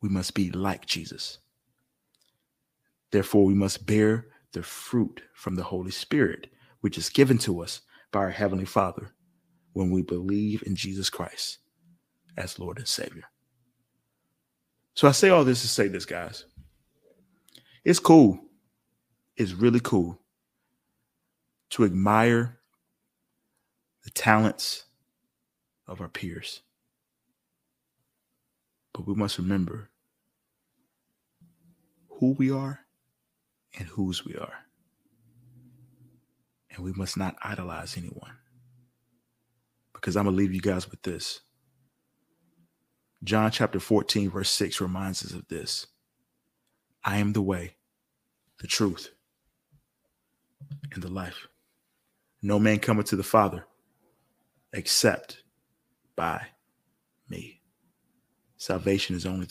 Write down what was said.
we must be like Jesus. Therefore, we must bear the fruit from the Holy Spirit, which is given to us by our Heavenly Father when we believe in Jesus Christ as Lord and Savior. So I say all this to say this, guys. It's cool. It's really cool to admire the talents of our peers. But we must remember who we are and whose we are. And we must not idolize anyone. Because I'm going to leave you guys with this. John chapter 14, verse 6 reminds us of this I am the way, the truth, and the life. No man cometh to the Father except by me. Salvation is only